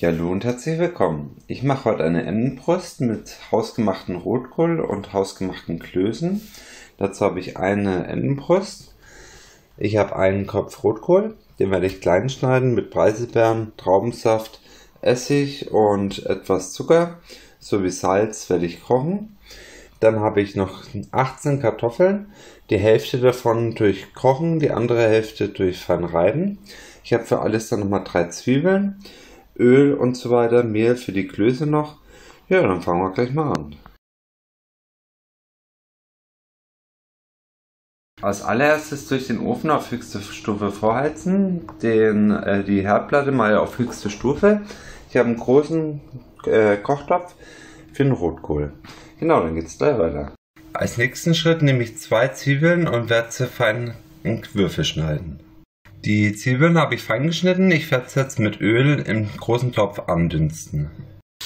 Ja, hallo und herzlich willkommen. Ich mache heute eine Entenbrust mit hausgemachten Rotkohl und hausgemachten Klößen. Dazu habe ich eine Entenbrust. Ich habe einen Kopf Rotkohl, den werde ich klein schneiden mit Preiselbeeren, Traubensaft, Essig und etwas Zucker sowie Salz werde ich kochen. Dann habe ich noch 18 Kartoffeln, die Hälfte davon durch Kochen, die andere Hälfte durch fein reiben. Ich habe für alles dann nochmal drei Zwiebeln Öl und so weiter, Mehl für die Klöße noch. Ja, dann fangen wir gleich mal an. Als allererstes durch den Ofen auf höchste Stufe vorheizen, den, äh, die Herdplatte mal auf höchste Stufe. Ich habe einen großen äh, Kochtopf für den Rotkohl. Genau, dann geht's gleich weiter. Als nächsten Schritt nehme ich zwei Zwiebeln und werde sie fein in Würfel schneiden. Die Zwiebeln habe ich fein geschnitten. Ich werde sie jetzt mit Öl im großen Topf andünsten.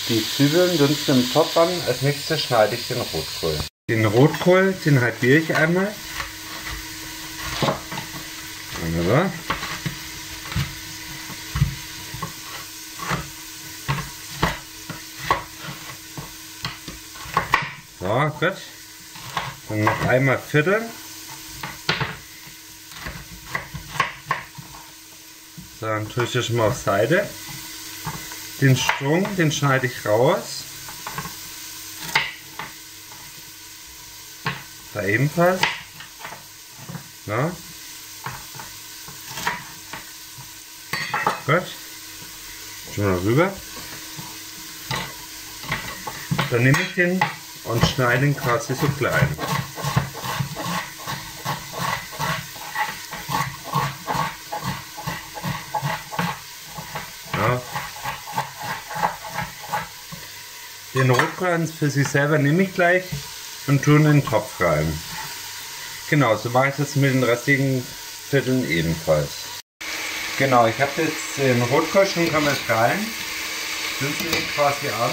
Die Zwiebeln dünsten im Topf an. Als nächstes schneide ich den Rotkohl. Den Rotkohl, den halbiere ich einmal. Wunderbar. So, gut. Dann noch einmal vierteln. Dann tue ich das schon mal auf Seite. Den Strunk, den schneide ich raus. Da ebenfalls. Ja. Gut. Schon mal rüber. Dann nehme ich den und schneide ihn quasi so klein. Den Rotkohl für sich selber nehme ich gleich und tue in den Topf rein. Genau, so mache ich das mit den restlichen Vierteln ebenfalls. Genau, ich habe jetzt den Rotkohl schon komplett rein. Dünste ihn quasi an.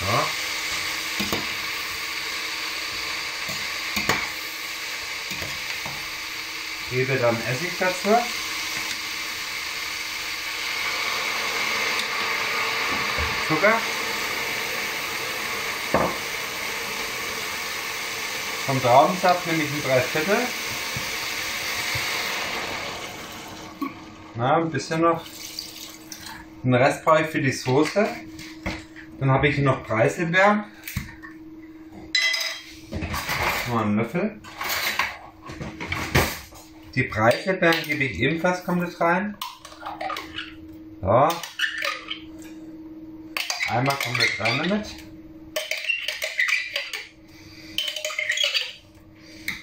Ja. Gebe dann Essig dazu. Zucker. Vom Traubensaft nehme ich ein Dreiviertel. Na, ein bisschen noch. Den Rest brauche ich für die Soße. Dann habe ich hier noch Preiselbeeren. Nur einen Löffel. Die Preiselbeeren gebe ich ebenfalls komplett rein. So, Einmal komplett rein damit.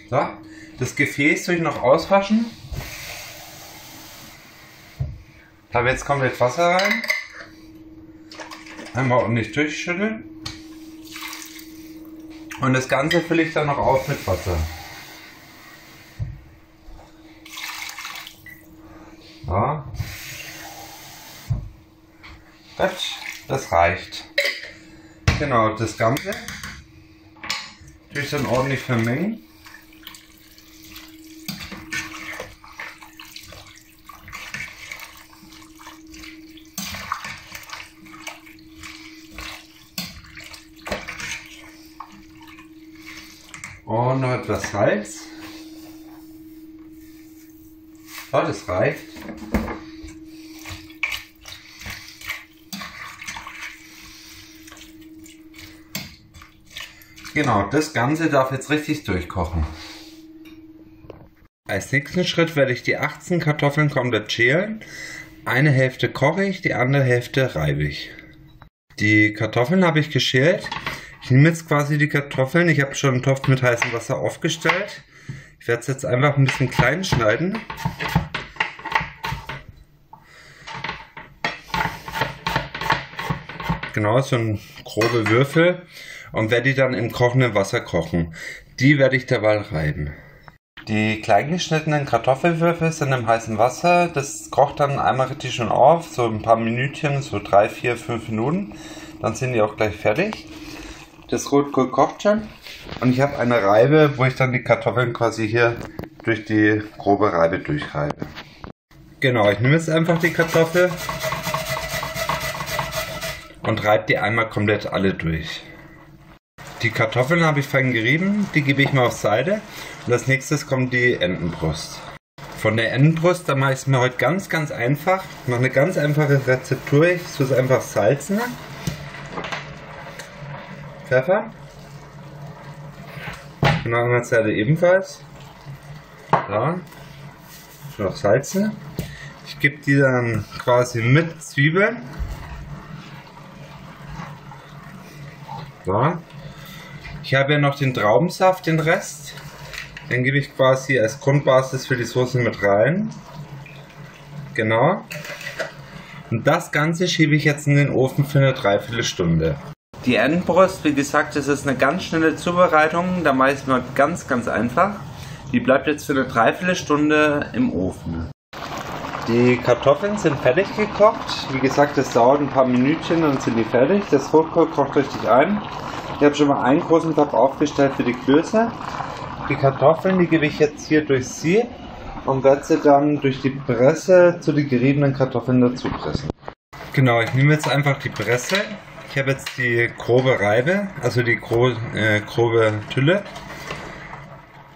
So, das Gefäß soll ich noch auswaschen. Ich habe jetzt komplett Wasser rein. Einmal ordentlich durchschütteln. Und das Ganze fülle ich dann noch auf mit Wasser. So. Gut. Das reicht. Genau, das Ganze durch dann ordentlich vermengen. Und noch etwas Salz. So, das reicht. Genau, das Ganze darf jetzt richtig durchkochen. Als nächsten Schritt werde ich die 18 Kartoffeln komplett schälen. Eine Hälfte koche ich, die andere Hälfte reibe ich. Die Kartoffeln habe ich geschält. Ich nehme jetzt quasi die Kartoffeln. Ich habe schon einen Topf mit heißem Wasser aufgestellt. Ich werde es jetzt einfach ein bisschen klein schneiden. Genau, so ein grobe Würfel und werde die dann im kochenden Wasser kochen. Die werde ich derweil reiben. Die klein geschnittenen Kartoffelwürfel sind im heißen Wasser. Das kocht dann einmal richtig schon auf, so ein paar Minütchen, so drei, vier, fünf Minuten. Dann sind die auch gleich fertig. Das Rotkohl kocht schon. Und ich habe eine Reibe, wo ich dann die Kartoffeln quasi hier durch die grobe Reibe durchreibe. Genau, ich nehme jetzt einfach die Kartoffel und reibe die einmal komplett alle durch. Die Kartoffeln habe ich fein gerieben, die gebe ich mal auf Seite und als nächstes kommt die Entenbrust. Von der Entenbrust, da mache ich es mir heute ganz, ganz einfach. Ich mache eine ganz einfache Rezeptur. Ich tue es einfach salzen. Pfeffer. Von der anderen Seite ebenfalls. Da. Noch salzen. Ich gebe die dann quasi mit Zwiebeln. Da. Ich habe ja noch den Traubensaft, den Rest. Den gebe ich quasi als Grundbasis für die Soße mit rein. Genau. Und das Ganze schiebe ich jetzt in den Ofen für eine Dreiviertelstunde. Die Entenbrust, wie gesagt, das ist eine ganz schnelle Zubereitung. Da mache ich es mal ganz, ganz einfach. Die bleibt jetzt für eine Dreiviertelstunde im Ofen. Die Kartoffeln sind fertig gekocht. Wie gesagt, das dauert ein paar Minütchen, dann sind die fertig. Das Rotkohl kocht richtig ein. Ich habe schon mal einen großen Topf aufgestellt für die Klöße. Die Kartoffeln, die gebe ich jetzt hier durch Sieb und werde sie dann durch die Presse zu den geriebenen Kartoffeln dazu pressen. Genau, ich nehme jetzt einfach die Presse. Ich habe jetzt die grobe Reibe, also die gro äh, grobe Tülle.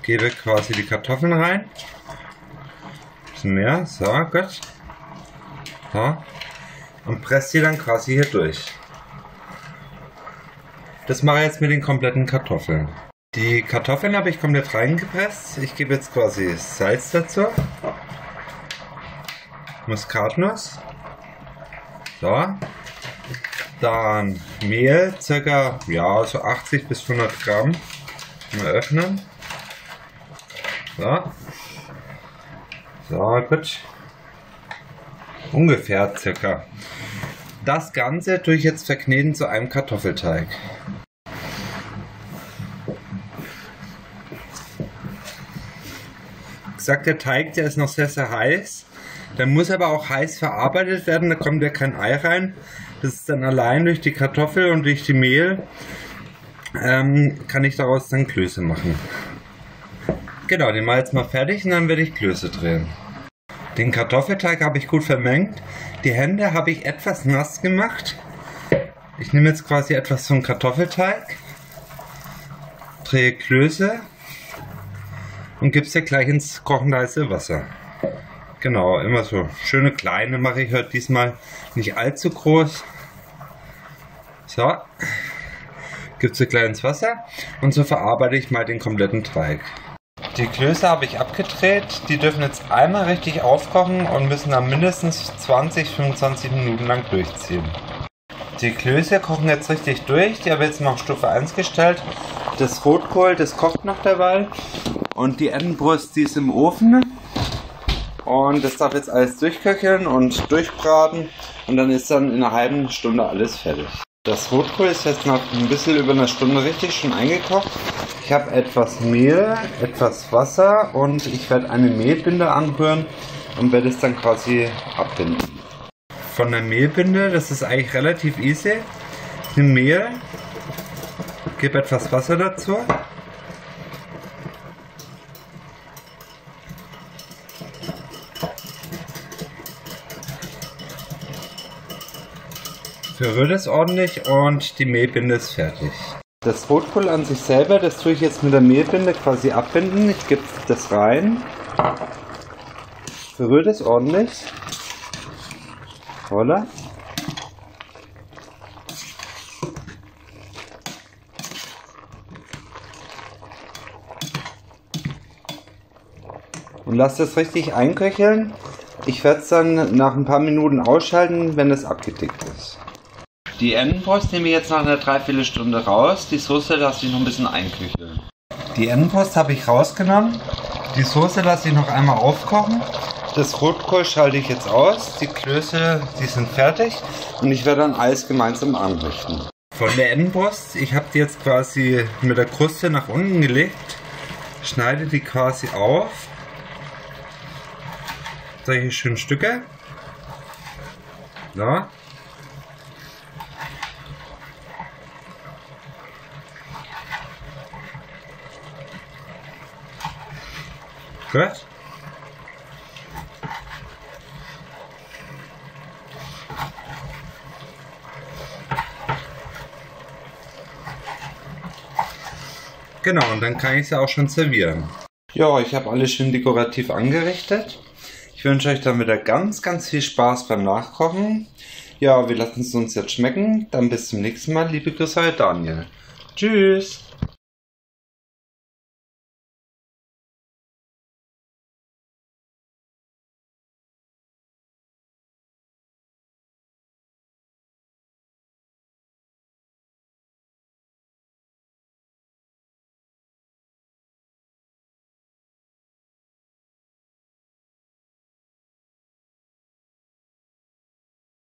Gebe quasi die Kartoffeln rein. Ein bisschen mehr, so, gut. So. Und presse sie dann quasi hier durch. Das mache ich jetzt mit den kompletten Kartoffeln. Die Kartoffeln habe ich komplett reingepresst. Ich gebe jetzt quasi Salz dazu. Muskatnuss. So. Dann Mehl, circa ja, so 80 bis 100 Gramm. Mal öffnen. So. So, gut. Ungefähr circa. Das Ganze tue ich jetzt verkneten zu einem Kartoffelteig. Sagt der Teig, der ist noch sehr, sehr heiß. Der muss aber auch heiß verarbeitet werden, da kommt ja kein Ei rein. Das ist dann allein durch die Kartoffel und durch die Mehl ähm, kann ich daraus dann Klöße machen. Genau, den mache ich jetzt mal fertig und dann werde ich Klöße drehen. Den Kartoffelteig habe ich gut vermengt. Die Hände habe ich etwas nass gemacht. Ich nehme jetzt quasi etwas zum Kartoffelteig, drehe Klöße und gibst dir gleich ins kochende heiße Wasser. Genau, immer so schöne kleine mache ich heute diesmal nicht allzu groß. So, gibst du gleich ins Wasser und so verarbeite ich mal den kompletten Teig. Die Klöße habe ich abgedreht. Die dürfen jetzt einmal richtig aufkochen und müssen dann mindestens 20-25 Minuten lang durchziehen. Die Klöße kochen jetzt richtig durch. Die habe ich jetzt mal auf Stufe 1 gestellt. Das Rotkohl, das kocht noch derweil. Und die Entenbrust, die ist im Ofen. Und das darf jetzt alles durchköcheln und durchbraten. Und dann ist dann in einer halben Stunde alles fertig. Das Rotkohl ist jetzt nach ein bisschen über einer Stunde richtig schon eingekocht. Ich habe etwas Mehl, etwas Wasser und ich werde eine Mehlbinde anrühren und werde es dann quasi abbinden. Von der Mehlbinde, das ist eigentlich relativ easy. Ich nehme Mehl, gebe etwas Wasser dazu Verrühre es ordentlich und die Mehlbinde ist fertig. Das Rotkohl an sich selber, das tue ich jetzt mit der Mehlbinde quasi abbinden. Ich gebe das rein. Verrühre das ordentlich. Voller. Und lasse das richtig einköcheln. Ich werde es dann nach ein paar Minuten ausschalten, wenn es abgedickt ist. Die Entenpost nehme ich jetzt nach einer Dreiviertelstunde raus. Die Soße lasse ich noch ein bisschen einköcheln. Die Entenpost habe ich rausgenommen. Die Soße lasse ich noch einmal aufkochen. Das Rotkohl schalte ich jetzt aus. Die Klöße, die sind fertig. Und ich werde dann alles gemeinsam anrichten. Von der Entenpost, ich habe die jetzt quasi mit der Kruste nach unten gelegt. Schneide die quasi auf. Solche schönen Stücke. So. Gut. Genau, und dann kann ich ja auch schon servieren. Ja, ich habe alles schön dekorativ angerichtet. Ich wünsche euch dann wieder ganz, ganz viel Spaß beim Nachkochen. Ja, wir lassen es uns jetzt schmecken. Dann bis zum nächsten Mal. Liebe Grüße, Daniel. Tschüss.